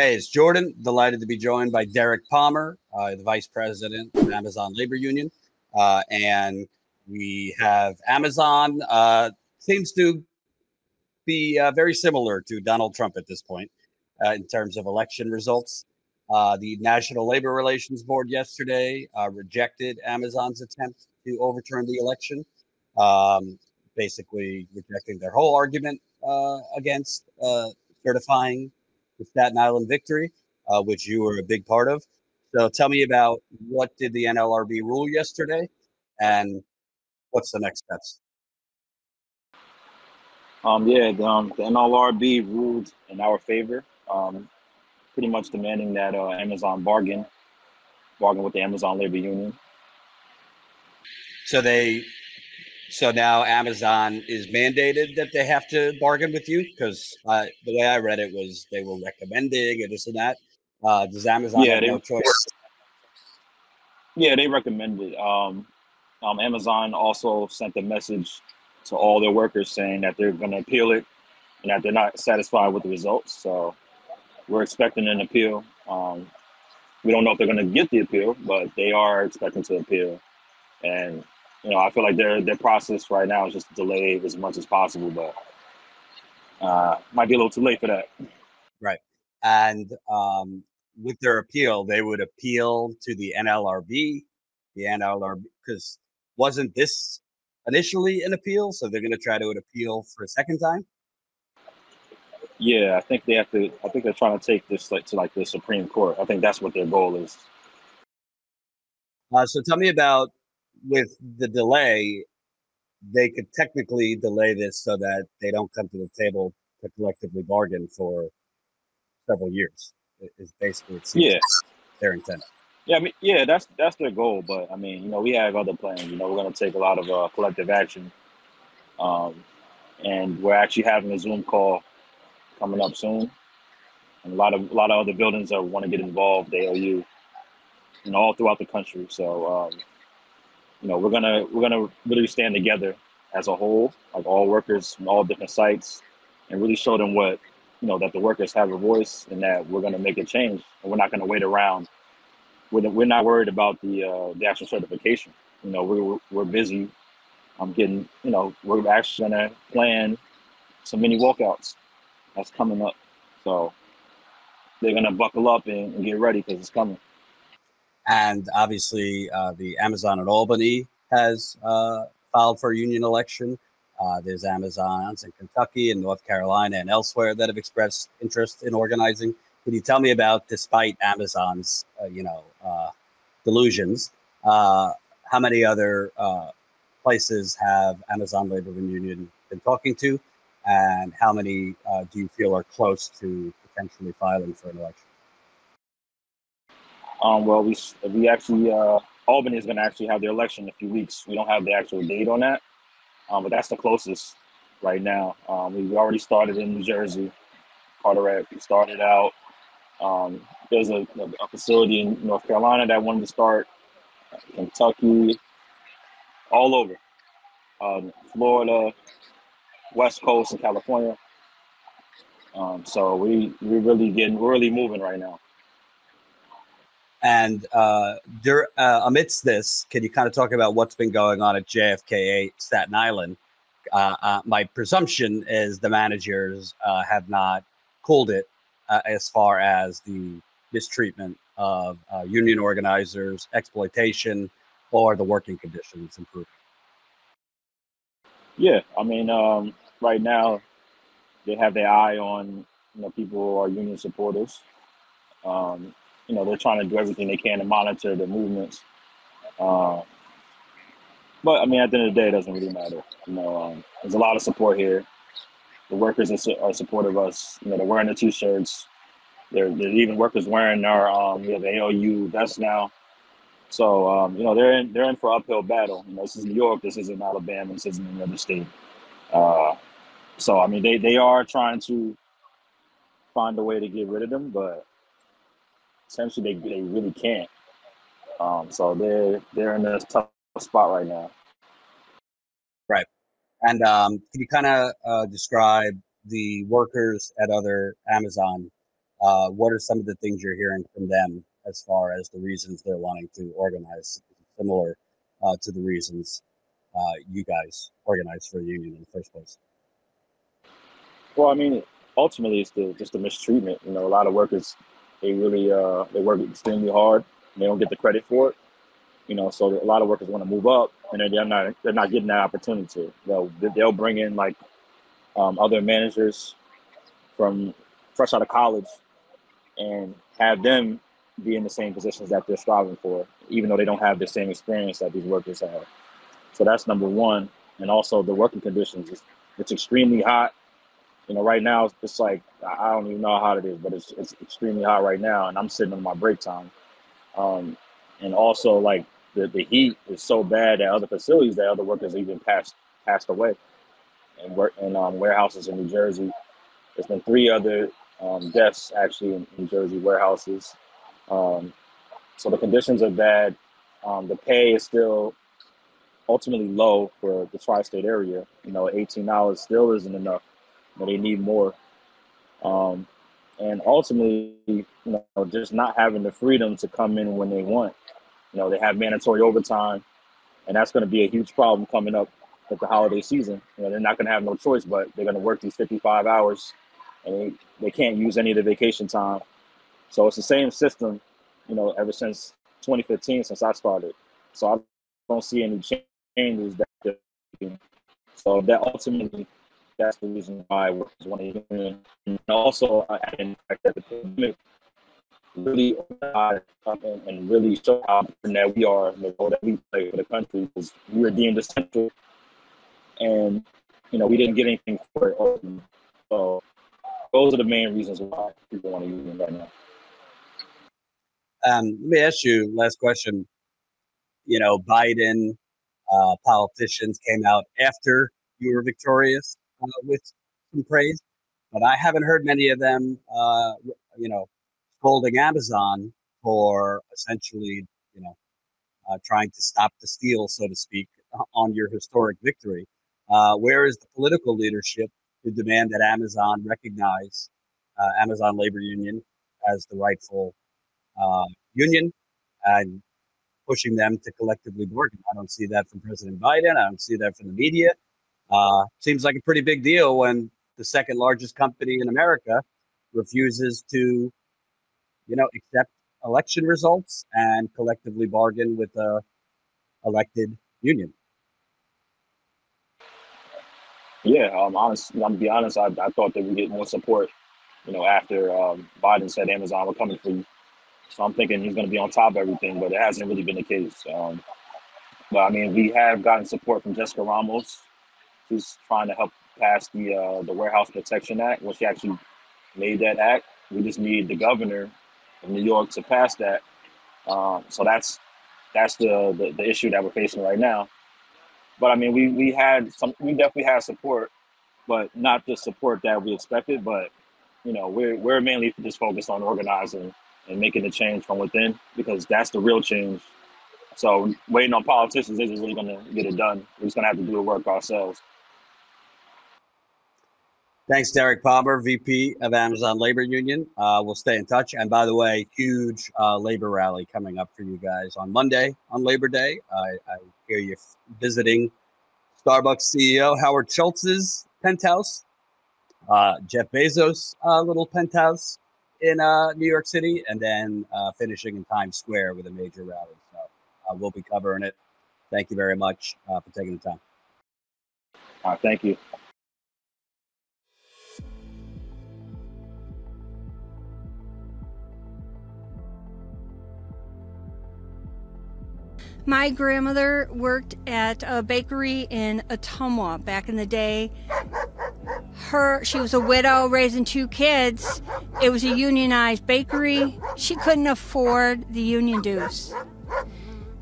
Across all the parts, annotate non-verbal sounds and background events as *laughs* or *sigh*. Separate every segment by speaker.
Speaker 1: Hey, it's Jordan. Delighted to be joined by Derek Palmer, uh, the Vice President of Amazon Labor Union. Uh, and we have Amazon uh, seems to be uh, very similar to Donald Trump at this point uh, in terms of election results. Uh, the National Labor Relations Board yesterday rejected Amazon's attempt to overturn the election, um, basically rejecting their whole argument against certifying the Staten Island victory, uh, which you were a big part of. So tell me about what did the NLRB rule yesterday, and what's the next steps?
Speaker 2: Um, yeah, the, um, the NLRB ruled in our favor, um, pretty much demanding that uh, Amazon bargain, bargain with the Amazon labor union.
Speaker 1: So they so now Amazon is mandated that they have to bargain with you because uh, the way I read it was they were recommending and this and that. Uh, does Amazon yeah, have they, no choice?
Speaker 2: Yeah, they recommended. Um, um, Amazon also sent a message to all their workers saying that they're going to appeal it and that they're not satisfied with the results. So we're expecting an appeal. Um, we don't know if they're going to get the appeal, but they are expecting to appeal. And you know, I feel like their their process right now is just delayed as much as possible, but uh, might be a little too late for that.
Speaker 1: Right, and um, with their appeal, they would appeal to the NLRB, the NLRB, because wasn't this initially an appeal? So they're going to try to appeal for a second time.
Speaker 2: Yeah, I think they have to. I think they're trying to take this like to like the Supreme Court. I think that's what their goal is.
Speaker 1: Uh, so tell me about with the delay, they could technically delay this so that they don't come to the table to collectively bargain for several years. Is basically yeah. their intent.
Speaker 2: Yeah, I mean, yeah, that's that's their goal. But I mean, you know, we have other plans. You know, we're going to take a lot of uh, collective action, um, and we're actually having a Zoom call coming up soon. And a lot of a lot of other buildings that want to get involved. The ALU, and all throughout the country. So um, you know, we're gonna we're gonna really stand together as a whole, like all workers from all different sites, and really show them what you know that the workers have a voice and that we're gonna make a change, and we're not gonna wait around. We're, we're not worried about the uh, the actual certification. You know, we're we're busy. I'm getting, you know, we're actually gonna plan some mini walkouts that's coming up. So they're gonna buckle up and, and get ready because it's coming.
Speaker 1: And obviously, uh, the Amazon at Albany has uh, filed for a union election. Uh, there's Amazons in Kentucky and North Carolina and elsewhere that have expressed interest in organizing. Can you tell me about, despite Amazon's, uh, you know, uh, delusions, uh, how many other places have Amazon Labor Union been talking to, and how many do you feel are close to potentially filing for an election?
Speaker 2: Um, well, we we actually uh, Albany is going to actually have their election in a few weeks. We don't have the actual date on that, um, but that's the closest right now. Um, we already started in New Jersey, Carteret. We started out. Um, there's a, a, facility in North Carolina that wanted to start. Kentucky, all over, um, Florida, West Coast, and California. Um, so we we're really getting we're really moving right now.
Speaker 1: And uh, dur- uh, amidst this, can you kind of talk about what's been going on at JFK Staten Island? Uh, uh, my presumption is the managers uh, have not cooled it uh, as far as the mistreatment of union organizers, exploitation, or the working conditions improving.
Speaker 2: Yeah, I mean, um, right now they have their eye on you know people who are union supporters. Um, you know, they're trying to do everything they can to monitor the movements. Uh, but I mean, at the end of the day, it doesn't really matter. You know, um, there's a lot of support here. The workers are, are supportive of us. You know, they're wearing the t-shirts. There, there's even workers wearing our um, we have ALU vests now. So um, you know, they're in they're in for uphill battle. You know, this is New York. This isn't Alabama. This isn't any other state. Uh, so I mean, they they are trying to find a way to get rid of them, but essentially they, they really can't. Um, so they're they're in a tough spot right now.
Speaker 1: Right. And um, can you kind of uh, describe the workers at other Amazon Uh, what are some of the things you're hearing from them as far as the reasons they're wanting to organize, similar uh, to the reasons uh, you guys organized for the union in the first place?
Speaker 2: Well, I mean, ultimately, it's the, just the mistreatment. You know, a lot of workers they really uh, they work extremely hard. They don't get the credit for it. You know, so a lot of workers want to move up, and they're not they're not getting that opportunity. They'll they'll bring in like um, other managers from fresh out of college and have them be in the same positions that they're striving for, even though they don't have the same experience that these workers have. So that's number one. And also the working conditions. It's, it's extremely hot. You know, right now it's like I don't even know how hot it is, but it's it's extremely hot right now, and I'm sitting on my break time. Um, and also like the, the heat is so bad at other facilities that other workers even passed passed away and work in um, warehouses in New Jersey. There's been three other um, deaths actually in New Jersey warehouses. Um, so the conditions are bad. Um, the pay is still ultimately low for the tri-state area. You know, eighteen dollars still isn't enough. But they need more. Um, and ultimately, you know, just not having the freedom to come in when they want. You know, they have mandatory overtime, and that's going to be a huge problem coming up at the holiday season. You know, they're not going to have no choice, but they're going to work these 55 hours, and they, they can't use any of the vacation time. So it's the same system, you know, ever since 2015, since I started. So I don't see any changes that. So that ultimately, that's the reason why was one of the And also, I added fact that the pandemic really and, and really show how that we are in the role that we play for the country because we were deemed essential and you know we didn't get anything for it. So those are the main reasons why people want to them right now.
Speaker 1: Um, let me ask you last question. You know, Biden uh, politicians came out after you were victorious with some praise, but I haven't heard many of them. Uh, you know, scolding Amazon for essentially, you know, uh, trying to stop the steal, so to speak, on your historic victory. Uh, where is the political leadership to demand that Amazon recognize uh, Amazon Labor Union as the rightful uh, union and pushing them to collectively bargain? I don't see that from President Biden. I don't see that from the media. Uh, seems like a pretty big deal when the second largest company in America refuses to, you know, accept election results and collectively bargain with a elected union.
Speaker 2: Yeah, um, honest, I'm gonna be honest. I, I thought they would get more support, you know, after um, Biden said Amazon were coming for you. So I'm thinking he's going to be on top of everything, but it hasn't really been the case. Um, but I mean, we have gotten support from Jessica Ramos, who's trying to help pass the uh, the Warehouse Protection Act. Well, she actually made that act. We just need the governor of New York to pass that. Um, so that's that's the, the the issue that we're facing right now. But I mean, we we had some, we definitely had support, but not the support that we expected. But you know, we're we're mainly just focused on organizing and making the change from within because that's the real change. So waiting on politicians isn't really going to get it done. We're just going to have to do the work ourselves.
Speaker 1: Thanks, Derek Palmer, VP of Amazon Labor Union. Uh, we'll stay in touch. And by the way, huge uh, labor rally coming up for you guys on Monday on Labor Day. I, I hear you visiting Starbucks CEO Howard Schultz's penthouse, uh, Jeff Bezos' uh, little penthouse in uh, New York City, and then uh, finishing in Times Square with a major rally. So we'll be covering it. Thank you very much for taking the time.
Speaker 2: Thank you.
Speaker 3: My grandmother worked at a bakery in Ottumwa back in the day. Her, she was a widow raising two kids. It was a unionized bakery. She couldn't afford the union dues.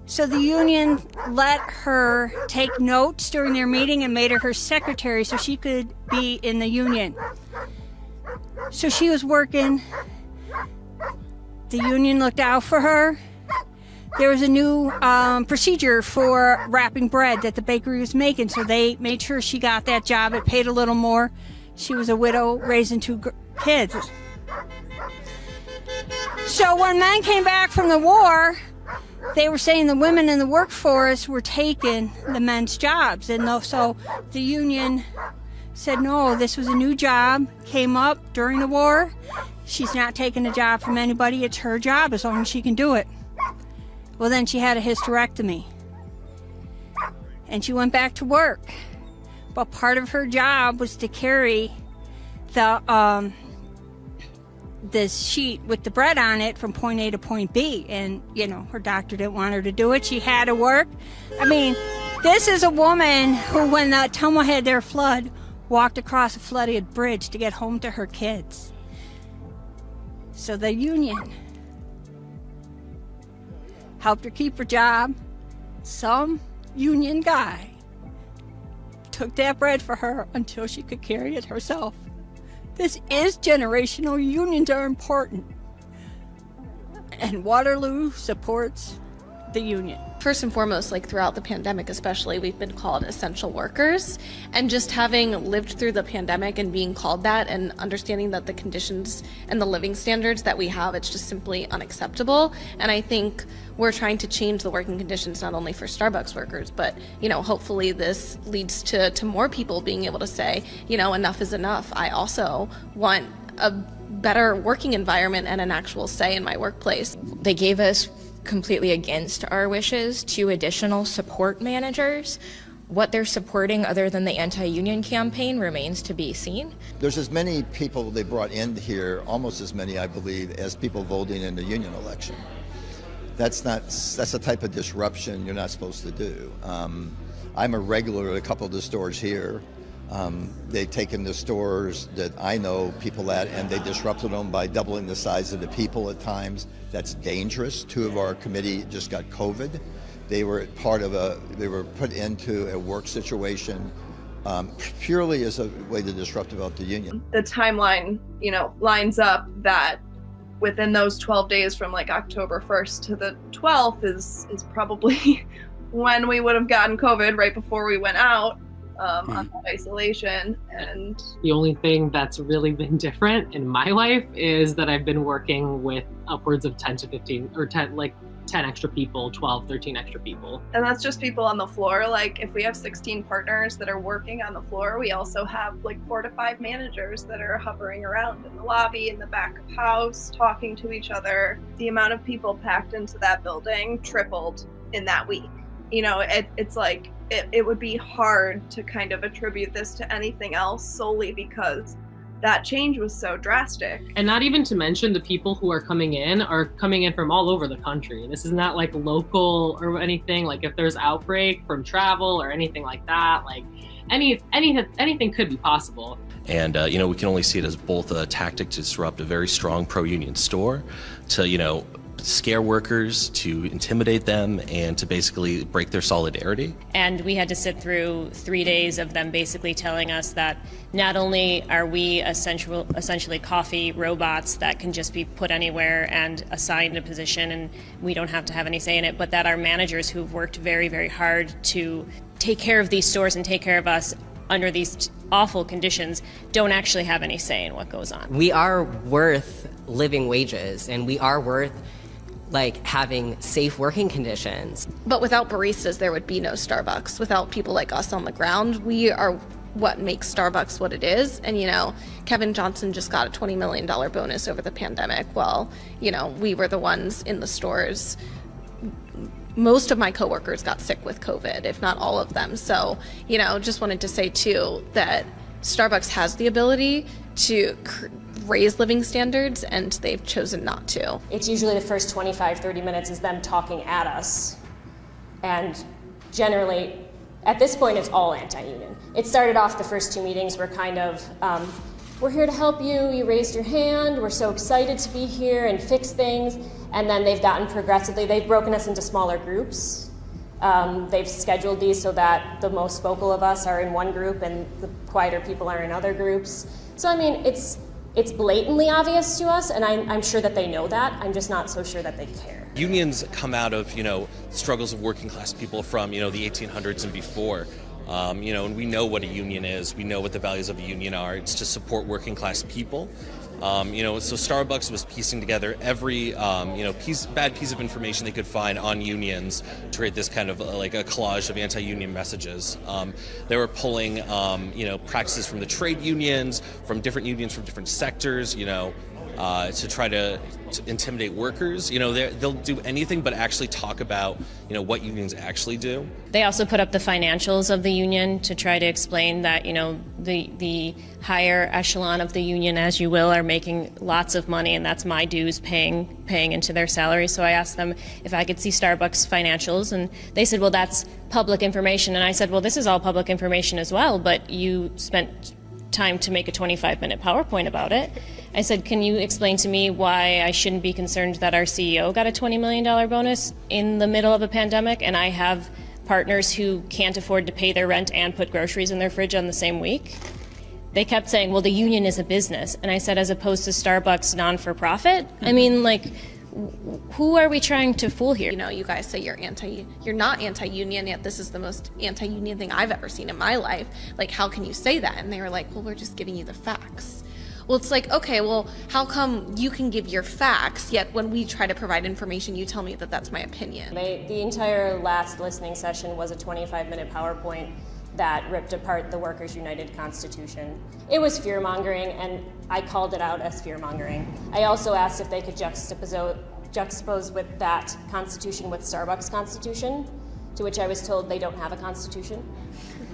Speaker 3: So the union let her take notes during their meeting and made her her secretary so she could be in the union. So she was working. The union looked out for her there was a new um, procedure for wrapping bread that the bakery was making, so they made sure she got that job. It paid a little more. She was a widow raising two kids. So when men came back from the war, they were saying the women in the workforce were taking the men's jobs. And so the union said, no, this was a new job, came up during the war. She's not taking a job from anybody. It's her job as long as she can do it. Well, then she had a hysterectomy. And she went back to work. But part of her job was to carry the um, this sheet with the bread on it from point A to point B. And, you know, her doctor didn't want her to do it. She had to work. I mean, this is a woman who, when the Ottumwa had their flood, walked across a flooded bridge to get home to her kids. So the union helped her keep her job. Some union guy took that bread for her until she could carry it herself. This is generational. Unions are important. And Waterloo supports the union.
Speaker 4: First and foremost, like throughout the pandemic, especially, we've been called essential workers. And just having lived through the pandemic and being called that and understanding that the conditions and the living standards that we have, it's just simply unacceptable. And I think we're trying to change the working conditions not only for Starbucks workers, but, you know, hopefully this leads to, to more people being able to say, you know, enough is enough. I also want a better working environment and an actual say in my workplace.
Speaker 5: They gave us completely against our wishes two additional support managers. What they're supporting other than the anti-union campaign remains to be seen.
Speaker 6: There's as many people they brought in here, almost as many, I believe, as people voting in the union election. That's not, that's a type of disruption you're not supposed to do. Um, I'm a regular at a couple of the stores here. Um, they've taken the stores that I know people at and they disrupted them by doubling the size of the people at times. That's dangerous. Two of our committee just got COVID. They were part of a, they were put into a work situation um, purely as a way to disrupt about the union.
Speaker 7: The timeline, you know, lines up that within those 12 days from like October 1st to the 12th is is probably *laughs* when we would have gotten COVID right before we went out um, on hmm. isolation. And
Speaker 8: the only thing that's really been *laughs* different in my life is that I've been working with upwards of 10 to 15 or 10, like 10 extra people, 12, 13 extra people.
Speaker 7: And that's just people on the floor. Like if we have 16 partners that are working on the floor, we also have like four to five managers that are hovering around in the lobby, in the back of house, talking to each other. The amount of people packed into that building tripled in that week. You know, it, it's like it, it would be hard to kind of attribute this to anything else solely because that change was so drastic.
Speaker 8: And not even to mention the people who are coming in are coming in from all over the country. This is not like local or anything. Like if there's outbreak from travel or anything like that, like any any anything could be possible.
Speaker 9: And uh, you know we can only see it as both a tactic to disrupt a very strong pro-union store, to you know scare workers, to intimidate them, and to basically break their solidarity.
Speaker 10: And we had to sit through three days of them basically telling us that not only are we essential, essentially coffee robots that can just be put anywhere and assigned a position and we don't have to have any say in it, but that our managers who've worked very, very hard to take care of these stores and take care of us under these awful conditions don't actually have any say in what goes on.
Speaker 11: We are worth living wages and we are worth like having safe working conditions.
Speaker 4: But without baristas, there would be no Starbucks. Without people like us on the ground, we are what makes Starbucks what it is. And, you know, Kevin Johnson just got a $20 million bonus over the pandemic. Well, you know, we were the ones in the stores. Most of my coworkers got sick with COVID, if not all of them. So, you know, just wanted to say too that Starbucks has the ability to raise living standards and they've chosen not to.
Speaker 10: It's usually the first 25, 30 minutes is them talking at us. And generally, at this point, it's all anti union. It started off the first two meetings were kind of, um, we're here to help you, you raised your hand, we're so excited to be here and fix things. And then they've gotten progressively, they've broken us into smaller groups. Um, they've scheduled these so that the most vocal of us are in one group and the quieter people are in other groups. So, I mean, it's it's blatantly obvious to us, and I'm, I'm, sure that they know that. I'm just not so sure that they care.
Speaker 9: Unions come out of you know struggles of working class people from you know the 1800s and before. Um, you know, and we know what a union is. We know what the values of a union are. It's to support working class people, Um, you know, so Starbucks was piecing together every um, you know piece, bad piece of information they could find on unions to create this kind of uh, like a collage of anti-union messages. Um, they were pulling um, you know practices from the trade unions, from different unions from different sectors. You know, uh, to try to, to, intimidate workers. You know, they'll do anything but actually talk about, you know, what unions actually do.
Speaker 10: They also put up the financials of the union to try to explain that, you know, the the higher echelon of the union, as you will, are making lots of money, and that's my dues paying paying into their salary. So I asked them if I could see Starbucks financials, and they said, well, that's public information. And I said, well, this is all public information as well, but you spent time to make a 25 minute PowerPoint about it. I said, Can you explain to me why I shouldn't be concerned that our CEO got a $20 million bonus in the middle of a pandemic and I have partners who can't afford to pay their rent and put groceries in their fridge on the same week? They kept saying, Well, the union is a business. And I said, As opposed to Starbucks non for profit? I mean, like, who are we trying to fool here?
Speaker 4: You know, you guys say you're anti, you're not anti-union yet. This is the most anti-union thing I've ever seen in my life. Like, how can you say that? And they were like, well, we're just giving you the facts. Well, it's like, okay, well, how come you can give your facts, yet when we try to provide information, you tell me that that's my opinion?
Speaker 10: The entire last listening session was a 25 minute PowerPoint that ripped apart the Workers' United Constitution. It was fear mongering, and I called it out as fear mongering. I also asked if they could juxtapose, juxtapose with that Constitution with Starbucks' Constitution, to which I was told they don't have a Constitution.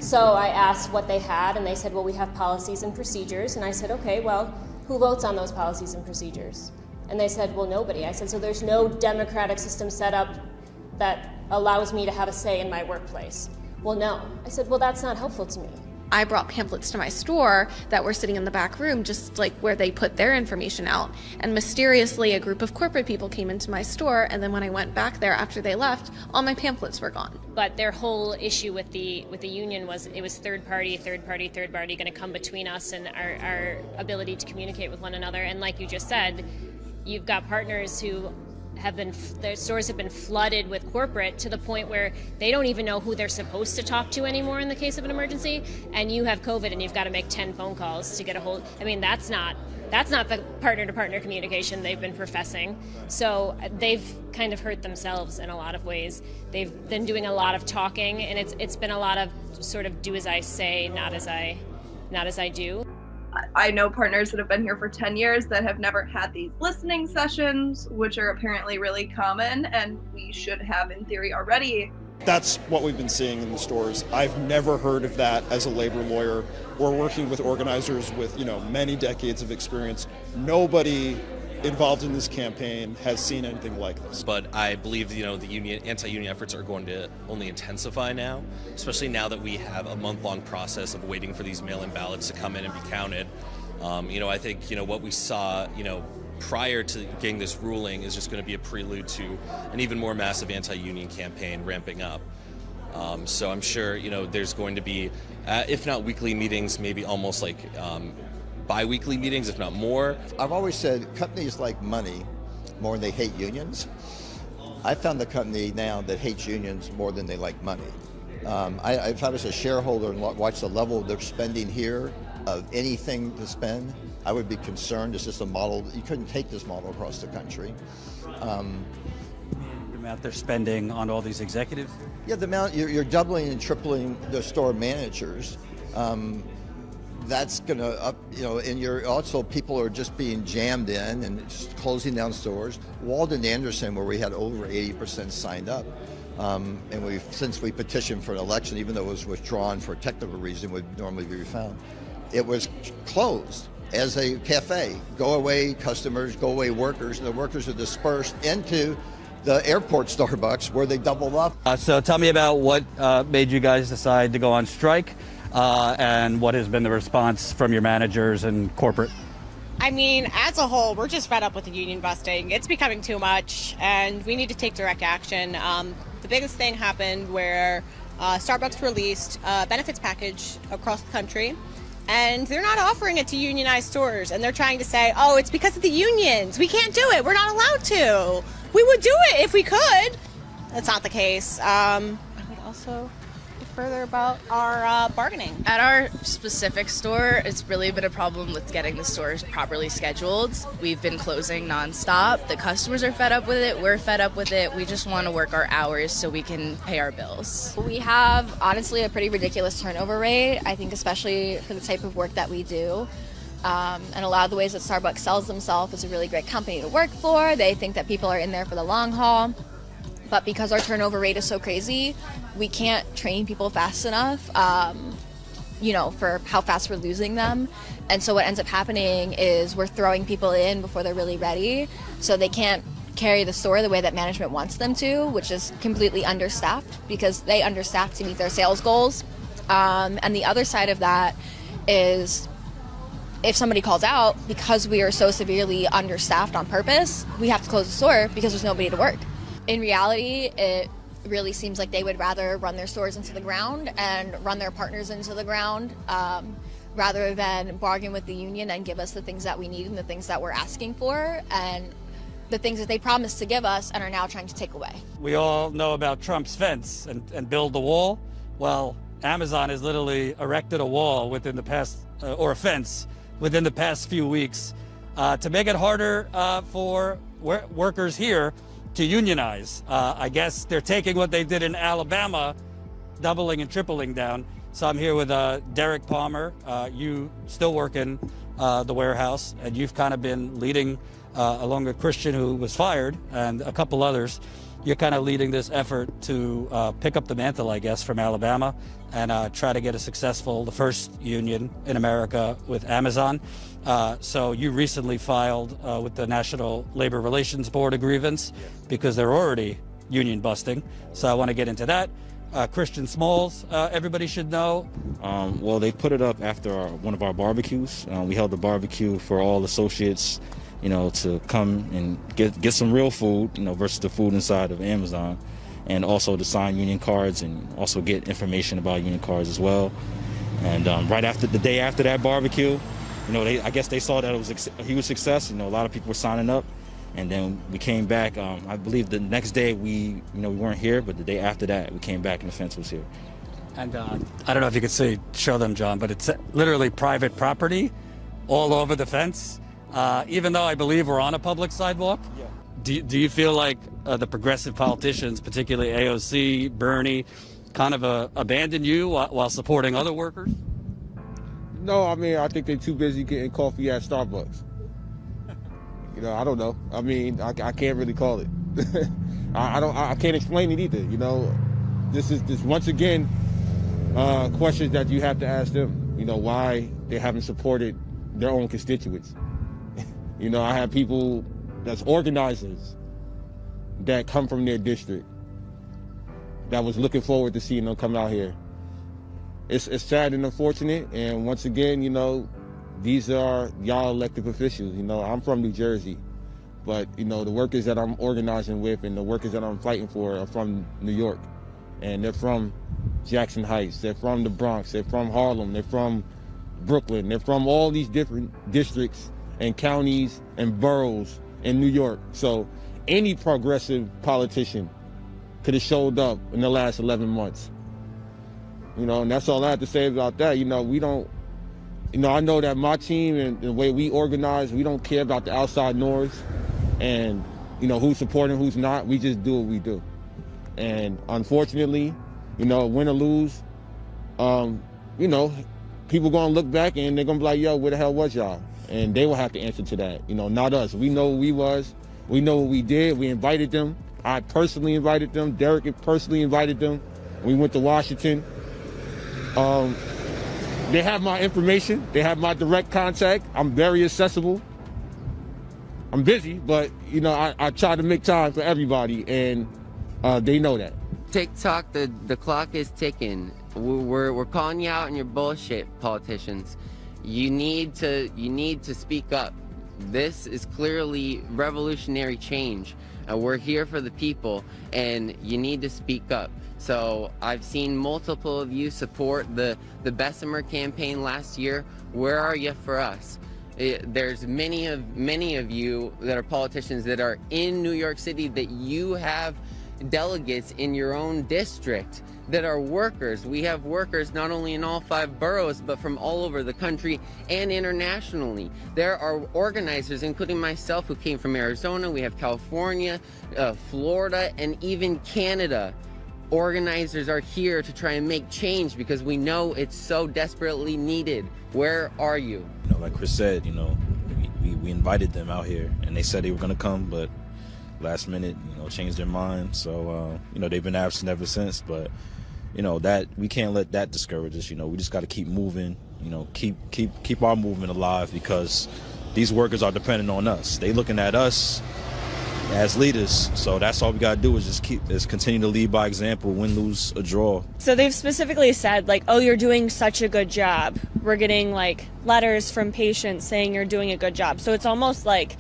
Speaker 10: So I asked what they had, and they said, well, we have policies and procedures. And I said, okay, well, who votes on those policies and procedures? And they said, well, nobody. I said, so there's no democratic system set up that allows me to have a say in my workplace. Well, no. I said, well, that's not helpful to me.
Speaker 4: I brought pamphlets to my store that were sitting in the back room, just like where they put their information out. And mysteriously, a group of corporate people came into my store, and then when I went back there after they left, all my pamphlets were gone.
Speaker 10: But their whole issue with the with the union was it was third party, third party, third party going to come between us and our, our ability to communicate with one another. And like you just said, you've got partners who have been their stores have been flooded with corporate to the point where they don't even know who they're supposed to talk to anymore in the case of an emergency. And you have covid and you've got to make 10 phone calls to get a hold i mean that's not that's not the partner to partner communication they've been professing. So uh, they've kind of hurt themselves in a lot of ways. They've been doing a lot of talking and it's it's been a lot of sort of do as i say not as i not as i do
Speaker 7: I know partners that have been here for 10 years that have never had these listening sessions, which are apparently really common, and we should have in theory already.
Speaker 12: That's what we've been seeing in the stores. I've never heard of that as a labor lawyer. We're working with organizers with, you know, many decades of experience. Nobody involved in this campaign has seen anything like this.
Speaker 9: But I believe you know the union anti-union efforts are going to only intensify now, especially now that we have a month-long process of waiting for these mail-in ballots to come in and be counted. Um, you know, I think you know what we saw, you know, prior to getting this ruling is just going to be a prelude to an even more massive anti-union campaign ramping up. Um, so I'm sure you know there's going to be, uh, if not weekly meetings, maybe almost like um, bi-weekly meetings, if not more.
Speaker 6: I've always said companies like money more than they hate unions. I found the company now that hates unions more than they like money. Um, I, if I was a shareholder and watched the level they're spending here of anything to spend, I would be concerned. It's just a model. You couldn't take this model across the country. Um,
Speaker 13: the amount they're spending on all these executives?
Speaker 6: Yeah, the amount you're, you're doubling and tripling the store managers. Um, that's going to up, you know, and you're also people are just being jammed in and closing down stores. Walden Anderson, where we had over 80% signed up, um, and we since we petitioned for an election, even though it was withdrawn for a technical reason, would normally be refound, it was closed as a cafe. Go away customers, go away workers, and the workers are dispersed into the airport Starbucks where they double up.
Speaker 13: Uh, so tell me about what uh, made you guys decide to go on strike uh, and what has been the response from your managers and corporate?
Speaker 14: I mean, as a whole, we're just fed up with the union busting. It's becoming too much, and we need to take direct action. Um, the biggest thing happened where uh, Starbucks released a benefits package across the country, and they're not offering it to unionized stores. And they're trying to say, oh, it's because of the unions. We can't do it. We're not allowed to. We would do it if we could. That's not the case. Um, I would also further about our uh, bargaining.
Speaker 15: At our specific store, it's really been a problem with getting the stores properly scheduled. We've been closing nonstop. The customers are fed up with it. We're fed up with it. We just want to work our hours so we can pay our bills.
Speaker 16: We have honestly a pretty ridiculous turnover rate. I think, especially for the type of work that we do. Um, and a lot of the ways that Starbucks sells themselves as a really great company to work for. They think that people are in there for the long haul. But because our turnover rate is so crazy, we can't train people fast enough, um, you know, for how fast we're losing them. And so what ends up happening is we're throwing people in before they're really ready. So they can't carry the store the way that management wants them to, which is completely understaffed because they understaffed to meet their sales goals. Um, and the other side of that is if somebody calls out because we are so severely understaffed on purpose, we have to close the store because there's nobody to work. In reality, it really seems like they would rather run their stores into the ground and run their partners into the ground um, rather than bargain with the union and give us the things that we need and the things that we're asking for and the things that they promised to give us and are now trying to take away.
Speaker 2: We all know about Trump's fence and, and build the wall. Well, Amazon has literally erected a wall within the past, uh, or a fence within the past few weeks uh, to make it harder uh, for wor- workers here to unionize. Uh, I guess they're taking what they did in Alabama, doubling and tripling down. So I'm here with uh, Derek Palmer. Uh, you still work in uh, the warehouse, and you've kind of been leading, uh, along with Christian, who was fired, and a couple others. You're kind of leading this effort to uh, pick up the mantle, I guess, from Alabama and uh, try to get a successful, the first union in America with Amazon. Uh, so you recently filed uh, with the National Labor Relations Board a grievance because they're already union busting. So I want to get into that. Uh, Christian Smalls, uh, everybody should know.
Speaker 17: Um, well, they put it up after our, one of our barbecues. We held a barbecue for all associates, you know, to come and get get some real food, you know, versus the food inside of Amazon, and also to sign union cards and also get information about union cards as well. And um, right after the day after that barbecue, you know, they I guess they saw that it was a huge success. You know, a lot of people were signing up, and then we came back. Um, I believe the next day we, you know, we weren't here, but the day after that we came back and the fence was here.
Speaker 2: And uh, I don't know if you could see, show them, John, but it's literally private property all over the fence. Uh, even though I believe we're on a public sidewalk,
Speaker 17: yeah.
Speaker 2: do, do you feel like uh, the progressive politicians, particularly AOC, Bernie, kind of uh, abandoned you while, while supporting other workers?
Speaker 13: No, I mean I think they're too busy getting coffee at Starbucks. you know, I don't know. I mean, I, I can't really call it. *laughs* I, I, don't. I can't explain it either. You know, this is this once again uh, questions that you have to ask them. You know, why they haven't supported their own constituents. You know, I have people that's organizers that come from their district that was looking forward to seeing them come out here it's, it's sad and unfortunate. And once again, you know, these are y'all elected officials. You know, I'm from New Jersey, but you know, the workers that I'm organizing with and the workers that I'm fighting for are from New York, and they're from Jackson Heights. They're from the Bronx. They're from Harlem. They're from Brooklyn. They're from all these different districts and counties and boroughs in New York. So any progressive politician could have showed up in the last 11 months. You know, and that's all I have to say about that. You know, we don't, you know, I know that my team and the way we organize, we don't care about the outside noise and, you know, who's supporting, who's not. We just do what we do. And unfortunately, you know, win or lose, um, you know, people gonna look back and they're gonna be like, yo, where the hell was y'all? And they will have to answer to that. You know, not us. We know who we was. We know what we did. We invited them. I personally invited them. Derek personally invited them. We went to Washington. Um, they have my information. They have my direct contact. I'm very accessible. I'm busy, but you know, I, I try to make time for everybody, and uh, they know that.
Speaker 18: Tick tock, the the clock is ticking. We're we're calling you out on your bullshit, politicians. You need to you need to speak up. This is clearly revolutionary change. Uh, we're here for the people, and you need to speak up. So I've seen multiple of you support the the Bessemer campaign last year. Where are you for us? It, there's many of many of you that are politicians that are in New York City that you have delegates in your own district that are workers. We have workers not only in all five boroughs, but from all over the country and internationally. There are organizers, including myself, who came from Arizona. We have California, uh, Florida, and even Canada. Organizers are here to try and make change because we know it's so desperately needed. Where are you?
Speaker 17: You know, like Chris said, you know, we, we, we invited them out here and they said they were going to come, but last minute, know, changed their mind. So, uh, you know, they've been absent ever since. But, you know, that we can't let that discourage us. You know, we just got to keep moving. You know, keep keep keep our movement alive because these workers are dependent on us. They looking at us as leaders. So that's all we got to do is just keep is continue to lead by example, win, lose, a draw.
Speaker 19: So they've specifically said like, "Oh, you're doing such a good job." We're getting like letters from patients saying you're doing a good job. So it's almost like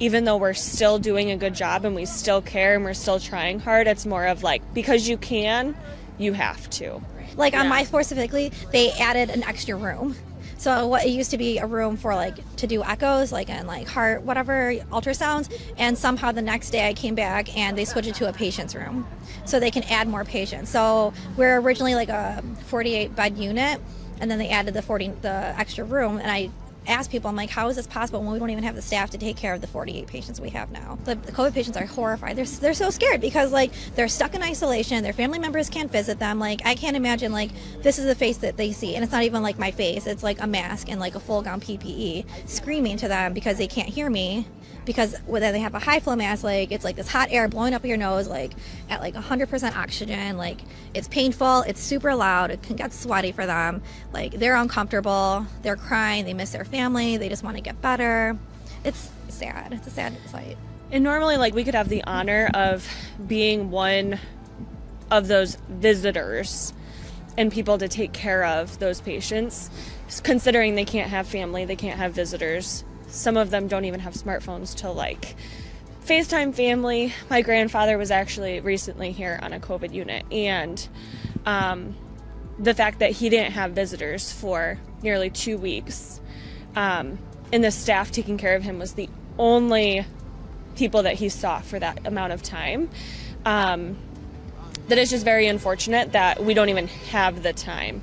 Speaker 19: even though we're still doing a good job and we still care and we're still trying hard, it's more of like because you can, you have to.
Speaker 20: Like on my floor specifically, they added an extra room. So what it used to be a room for like to do echoes, like and like heart, whatever ultrasounds, and somehow the next day I came back and they switched it to a patient's room, so they can add more patients. So we're originally like a 48 bed unit, and then they added the 40 the extra room, and I ask people, I'm like, how is this possible when we don't even have the staff to take care of the 48 patients we have now? The, COVID patients are horrified. They're, they're so scared because like they're stuck in isolation. Their family members can't visit them. Like I can't imagine like this is the face that they see, and it's not even like my face. It's like a mask and like a full gown PPE screaming to them because they can't hear me because whether they have a high flow mask, like it's like this hot air blowing up your nose, like at like 100% oxygen. Like it's painful, it's super loud, it can get sweaty for them. Like they're uncomfortable, they're crying, they miss their family, they just want to get better. It's sad. It's a sad sight.
Speaker 19: And normally, like, we could have the honor of being one of those visitors and people to take care of those patients, considering they can't have family, they can't have visitors. Some of them don't even have smartphones to, like, FaceTime family. My grandfather was actually recently here on a COVID unit, and um, the fact that he didn't have visitors for nearly two weeks, um, and the staff taking care of him was the only people that he saw for that amount of time. Um, that is just very unfortunate that we don't even have the time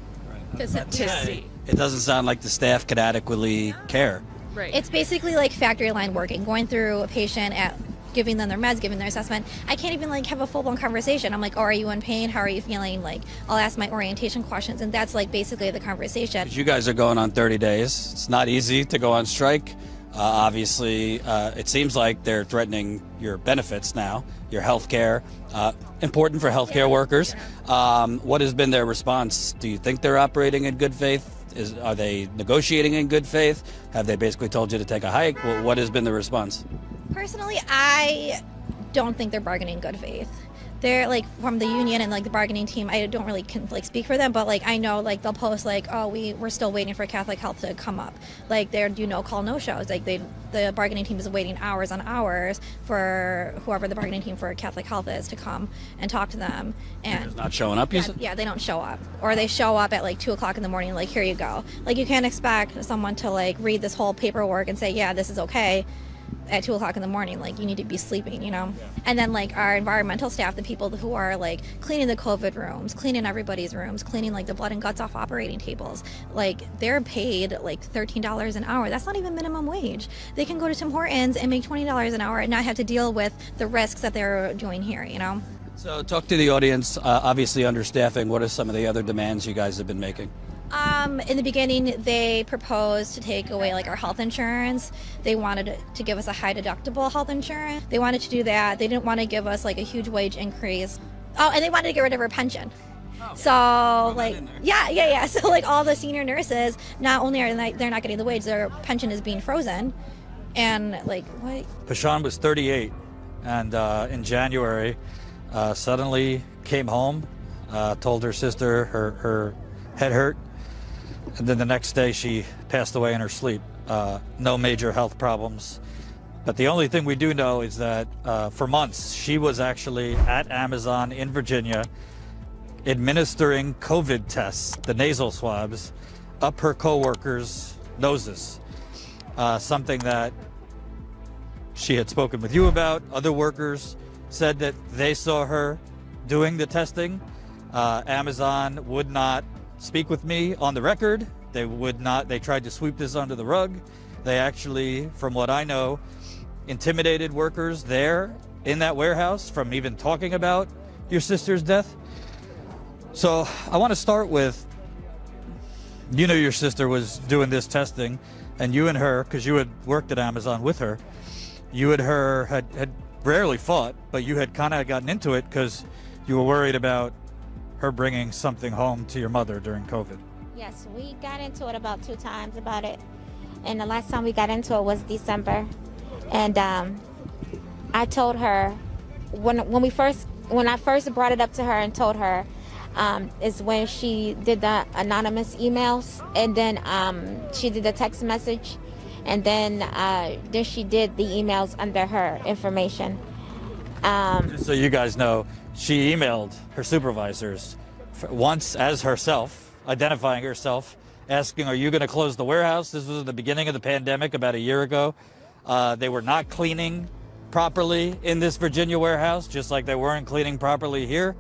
Speaker 19: to see.
Speaker 2: It doesn't sound like the staff could adequately care.
Speaker 19: Right.
Speaker 20: It's basically like factory line working, going through a patient at giving them their meds, giving their assessment. I can't even like have a full blown conversation. I'm like, oh, are you in pain? How are you feeling? Like, I'll ask my orientation questions, and that's like basically the conversation.
Speaker 2: You guys are going on 30 days. It's not easy to go on strike. Uh, obviously, uh, it seems like they're threatening your benefits now, your health care, uh, important for healthcare workers. Um, what has been their response? Do you think they're operating in good faith? Is, are they negotiating in good faith? Have they basically told you to take a hike? Well, what has been the response?
Speaker 20: Personally, I don't think they're bargaining in good faith. They're like from the union and like the bargaining team. I don't really can like speak for them, but like I know like they'll post like, oh, we we're still waiting for Catholic Health to come up. Like they're do no call no shows. Like they the bargaining team is waiting hours on hours for whoever the bargaining team for Catholic Health is to come and talk to them. And it's
Speaker 2: Not showing up, you
Speaker 20: yeah, yeah, they don't show up, or they show up at like two o'clock in the morning. Like here you go. Like you can't expect someone to like read this whole paperwork and say, yeah, this is okay at two o'clock in the morning. Like you need to be sleeping, you know. And then like our environmental staff, the people who are like cleaning the COVID rooms, cleaning everybody's rooms, cleaning like the blood and guts off operating tables, like they're paid like thirteen dollars an hour. That's not even minimum wage. They can go to Tim Hortons and make twenty dollars an hour and not have to deal with the risks that they're doing here, you know.
Speaker 2: So, talk to the audience. Uh, obviously, understaffing. What are some of the other demands you guys have been making?
Speaker 20: Um, in the beginning, they proposed to take away like our health insurance. They wanted to give us a high deductible health insurance. They wanted to do that. They didn't want to give us like a huge wage increase. Oh, and they wanted to get rid of our pension. So like yeah yeah yeah so like all the senior nurses not only are they they're not getting the wage their pension is being frozen and like what
Speaker 2: Pashan was 38, and uh, in January, uh, suddenly came home, uh, told her sister her, her head hurt, and then the next day she passed away in her sleep. Uh, no major health problems. But the only thing we do know is that uh, for months she was actually at Amazon in Virginia administering COVID tests, the nasal swabs, up her coworkers' noses. Uh, something that she had spoken with you about, other workers, said that they saw her doing the testing. Uh, Amazon would not speak with me on the record. They would not, they tried to sweep this under the rug. They actually, from what I know, intimidated workers there in that warehouse from even talking about your sister's death. So I want to start with you know your sister was doing this testing, and you and her, because you had worked at Amazon with her, you and her had, had rarely fought, but you had kind of gotten into it because you were worried about her bringing something home to your mother during COVID.
Speaker 21: Yes, we got into it about two times about it. And the last time we got into it was December. And um, I told her when when we first when I first brought it up to her and told her um, is when she did the anonymous emails and then um, she did the text message and then uh, then she did the emails under her information. Um,
Speaker 2: Just so you guys know, she emailed her supervisors once as herself, identifying herself, asking, Are you going to close the warehouse? This was at the beginning of the pandemic about a year ago. Uh, they were not cleaning properly in this Virginia warehouse, just like they weren't cleaning properly here.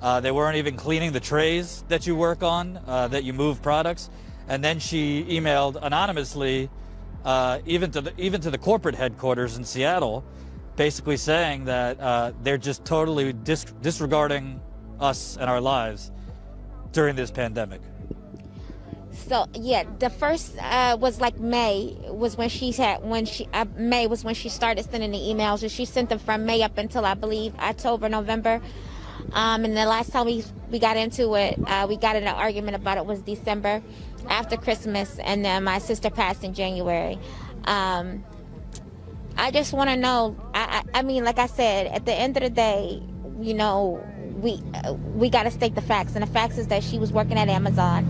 Speaker 2: Uh, they weren't even cleaning the trays that you work on, uh, that you move products. And then she emailed anonymously, uh, even to the even to the corporate headquarters in Seattle, basically saying that uh, they're just totally dis- disregarding us and our lives during this pandemic.
Speaker 21: So yeah, the first uh, was like May was when she had when she uh, May was when she started sending the emails, and she sent them from May up until I believe October, November. Um, and the last time we we got into it, uh, we got in an argument about it was December, after Christmas, and then my sister passed in January. Um, I just want to know. I, I I mean, like I said, at the end of the day, you know, we uh, we got to state the facts, and the facts is that she was working at Amazon.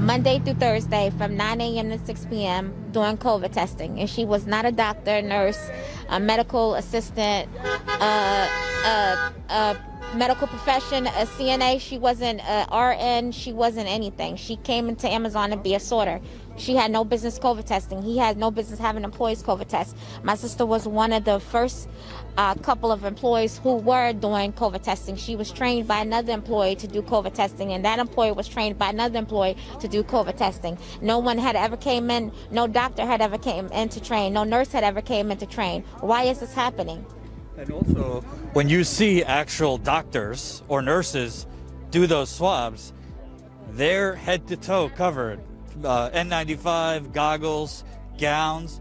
Speaker 21: Monday through Thursday from 9 a.m. to 6 p.m. doing COVID testing. And she was not a doctor, nurse, a medical assistant, uh, a, a medical profession, a CNA. She wasn't a RN. She wasn't anything. She came into Amazon to be a sorter. She had no business COVID testing. He had no business having employees COVID test. My sister was one of the first uh, couple of employees who were doing COVID testing. She was trained by another employee to do COVID testing, and that employee was trained by another employee to do COVID testing. No one had ever came in, no doctor had ever came in to train, no nurse had ever came in to train. Why is this happening?
Speaker 2: And also, when you see actual doctors or nurses do those swabs, they're head to toe covered. Uh, N95, goggles, gowns.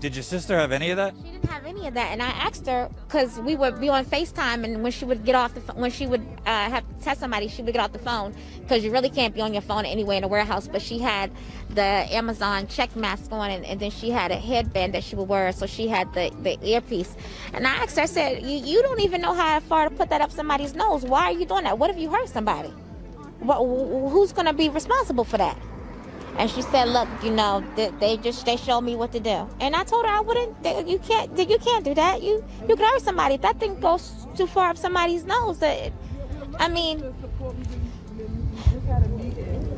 Speaker 2: Did your sister have any of that?
Speaker 21: She didn't have any of that, and I asked her because we would be on Facetime, and when she would get off the ph- when she would uh, have to test somebody, she would get off the phone because you really can't be on your phone anyway in a warehouse. But she had the Amazon check mask on, and, and then she had a headband that she would wear, so she had the the earpiece. And I asked her, I said, "You you don't even know how far to put that up somebody's nose. Why are you doing that? What if you hurt somebody? What, who's going to be responsible for that?" And she said, "Look, you know, they, they just they showed me what to do." And I told her I wouldn't. They, you can't. You can't do that. You you could hurt somebody. If that thing goes too far up somebody's nose, that I mean,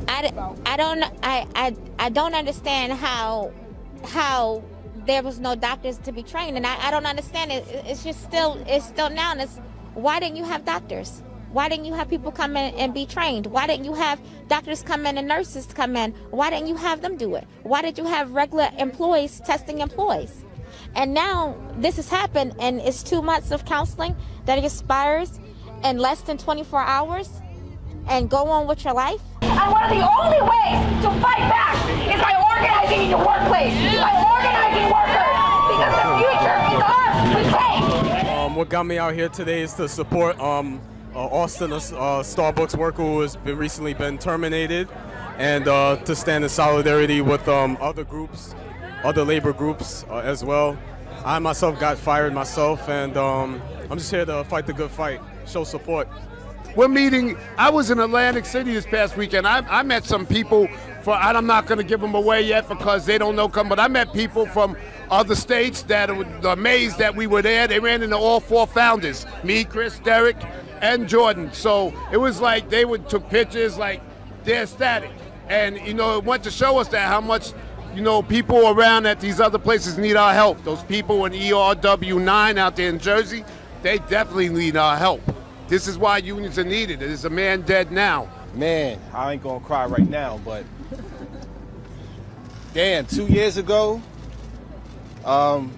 Speaker 21: I, I don't I, I I don't understand how how there was no doctors to be trained, and I, I don't understand it. It's just still it's still now. And it's why didn't you have doctors? Why didn't you have people come in and be trained? Why didn't you have doctors come in and nurses come in? Why didn't you have them do it? Why did you have regular employees testing employees? And now this has happened, and it's two months of counseling that expires in less than 24 hours, and go on with your life.
Speaker 22: And one of the only ways to fight back is by organizing in your workplace, by organizing workers, because the future is ours to take.
Speaker 23: Um, what got me out here today is to support um, Austin, a s- uh, Starbucks worker who has been recently been terminated, and uh, to stand in solidarity with um, other groups, other labor groups uh, as well. I myself got fired myself, and um, I'm just here to fight the good fight, show support.
Speaker 24: We're meeting. I was in Atlantic City this past weekend. I, I met some people. For and I'm not going to give them away yet because they don't know come. But I met people from other states that were amazed that we were there. They ran into all four founders: me, Chris, Derek, and Jordan. So it was like they would took pictures, like they're ecstatic. And you know, it went to show us that how much you know people around at these other places need our help. Those people in E ERW9 out there in Jersey, they definitely need our help. This is why unions are needed. There's a man dead now.
Speaker 25: Man, I ain't gonna cry right now, but damn, two years ago, um,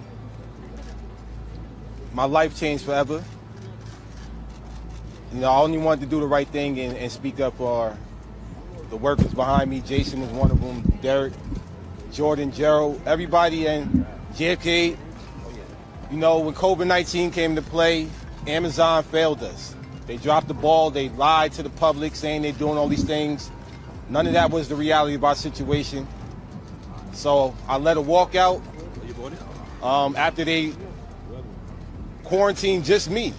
Speaker 25: my life changed forever. You know, I only wanted to do the right thing and, and speak up for the workers behind me. Jason was one of them. Derek, Jordan, Gerald, everybody, and JFK. You know, when COVID-19 came to play, Amazon failed us. They dropped the ball. They lied to the public, saying they're doing all these things. None of that was the reality of our situation. So I let it walk out. Um, after they quarantined just me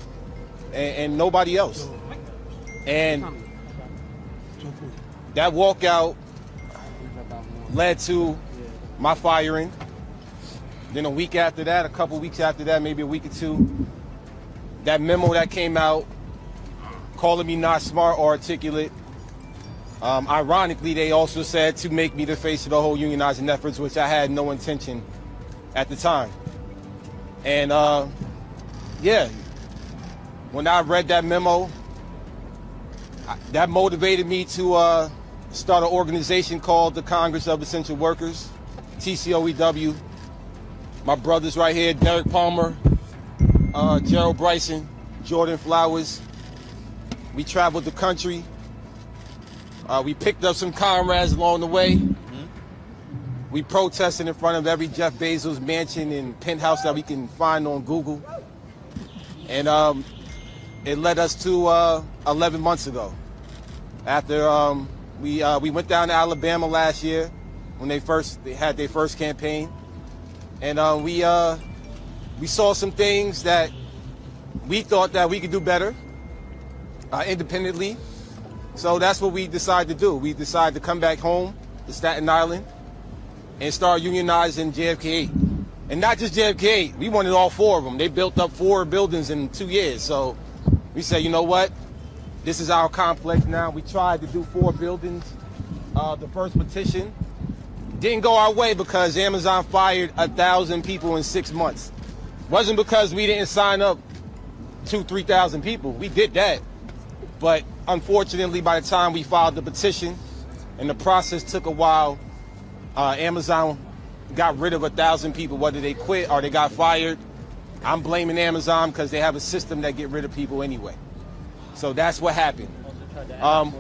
Speaker 25: and, and nobody else. And that walkout led to my firing. Then a week after that, a couple weeks after that, maybe a week or two, that memo that came out calling me not smart or articulate. Um, ironically, they also said to make me the face of the whole unionizing efforts, which I had no intention at the time. And uh, yeah, when I read that memo, I- that motivated me to uh, start an organization called the Congress of Essential Workers, TCOEW. My brothers right here, Derek Palmer, uh, Gerald Bryson, Jordan Flowers. We traveled the country. Uh, we picked up some comrades along the way. We protested in front of every Jeff Bezos mansion and penthouse that we can find on Google. And um, it led us to uh, 11 months ago. After um, we uh, we went down to Alabama last year when they first they had their first campaign, and uh, we we saw some things that we thought that we could do better uh, independently. So that's what we decided to do. We decided to come back home to Staten Island and start unionizing JFK. And not just JFK, we wanted all four of them. They built up four buildings in two years. So we said, you know what? This is our complex now. We tried to do four buildings. Uh, the first petition didn't go our way because Amazon fired a thousand people in six months. Wasn't because we didn't sign up two, three thousand people. We did that. But unfortunately, by the time we filed the petition and the process took a while, uh, Amazon got rid of a thousand people, whether they quit or they got fired. I'm blaming Amazon because they have a system that get rid of people anyway. So that's what happened. Um,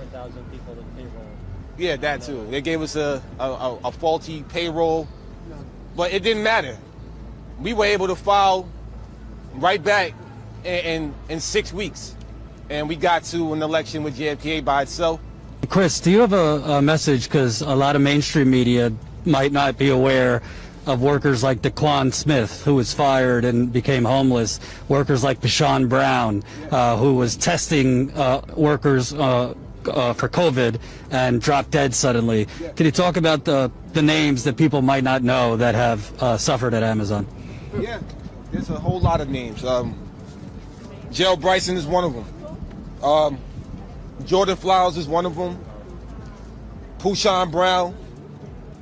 Speaker 25: yeah, that too. They gave us a, a, a- a faulty payroll, but it didn't matter. We were able to file right back in, in, in six weeks, and we got to an election with JFK by itself.
Speaker 13: Chris, do you have a, a message? Because a lot of mainstream media might not be aware of workers like Daquan Smith, who was fired and became homeless, workers like Bashan Brown, uh, who was testing uh, workers uh, uh, for COVID and dropped dead suddenly. Can you talk about the, the names that people might not know that have uh, suffered at Amazon?
Speaker 25: Yeah, there's a whole lot of names. Um, Bryson is one of them. Um, Jordan Flowers is one of them. Pushan Brown,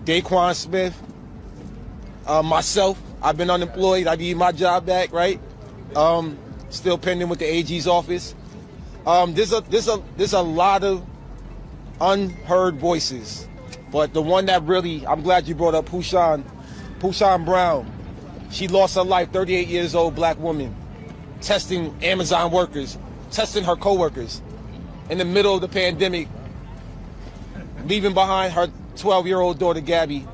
Speaker 25: Daquan Smith, uh, myself. I've been unemployed. I need my job back, right? Um, still pending with the AG's office. Um, there's a there's a there's a lot of unheard voices, but the one that really I'm glad you brought up Pushan, Pushan Brown. She lost her life, 38 years old black woman, testing Amazon workers, testing her coworkers in the middle of the pandemic, leaving behind her 12 year old daughter Gabby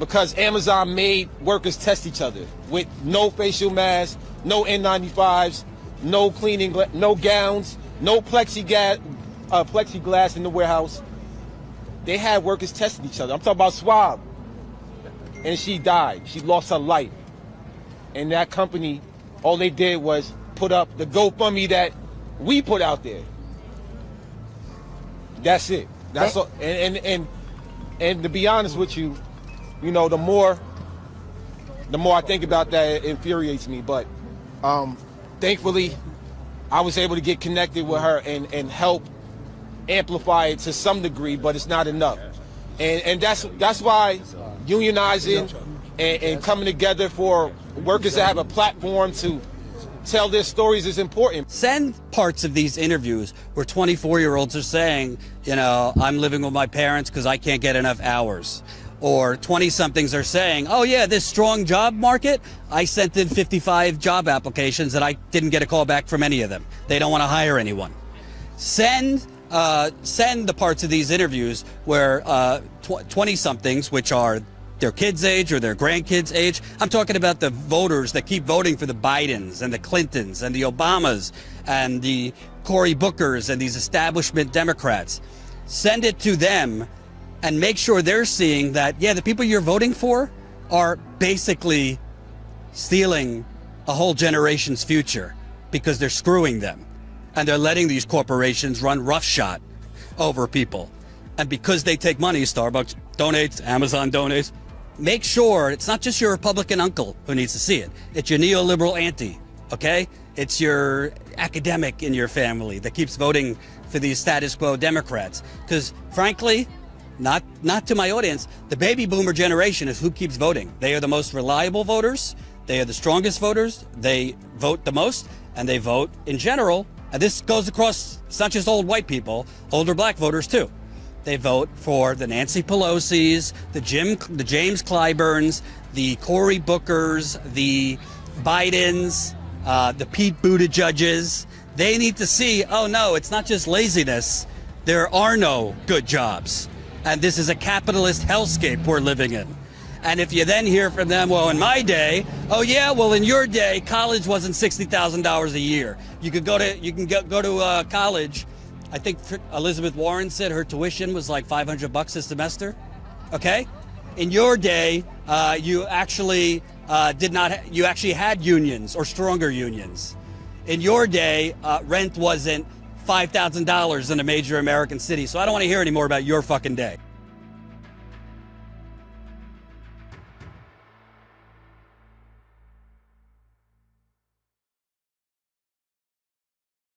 Speaker 25: because Amazon made workers test each other with no facial masks, no N95s, no cleaning, no gowns, no plexiglass, uh, plexiglass in the warehouse. They had workers testing each other. I'm talking about swab. And she died. She lost her life. And that company, all they did was put up the GoFundMe that we put out there. That's it. That's all. And, and and and to be honest with you, you know, the more the more I think about that, it infuriates me. But um, thankfully, I was able to get connected with her and and help amplify it to some degree, but it's not enough. And and that's that's why unionizing and, and coming together for workers to have a platform to tell their stories is important.
Speaker 1: Send parts of these interviews where 24 year olds are saying, you know, I'm living with my parents because I can't get enough hours. Or 20 somethings are saying, oh, yeah, this strong job market, I sent in 55 job applications and I didn't get a call back from any of them. They don't want to hire anyone. Send. Uh, send the parts of these interviews where 20 somethings, which are their kids' age or their grandkids' age. I'm talking about the voters that keep voting for the Bidens and the Clintons and the Obamas and the Cory Bookers and these establishment Democrats. Send it to them and make sure they're seeing that, yeah, the people you're voting for are basically stealing a whole generation's future because they're screwing them and they're letting these corporations run roughshod over people. And because they take money, Starbucks donates, Amazon donates, make sure it's not just your Republican uncle who needs to see it. It's your neoliberal auntie, okay? It's your academic in your family that keeps voting for these status quo Democrats. Because frankly, not not to my audience, the baby boomer generation is who keeps voting. They are the most reliable voters. They are the strongest voters. They vote the most, and they vote in general. And this goes across it's not just old white people, older black voters too. They vote for the Nancy Pelosi's, the Jim, the James Clyburns, the Cory Bookers, the Bidens, uh, the Pete Buttigieg's. They need to see, oh no, it's not just laziness. There are no good jobs, and this is a capitalist hellscape we're living in. And if you then hear from them, well, in my day, oh yeah, well, in your day, college wasn't sixty thousand dollars a year. You could go to you can go, go to uh, college I think Elizabeth Warren said her tuition was like 500 bucks a semester. Okay, in your day, uh, you actually uh, did not. You actually had unions or stronger unions. In your day, uh, rent wasn't five thousand dollars in a major American city. So I don't want to hear any more about your fucking day.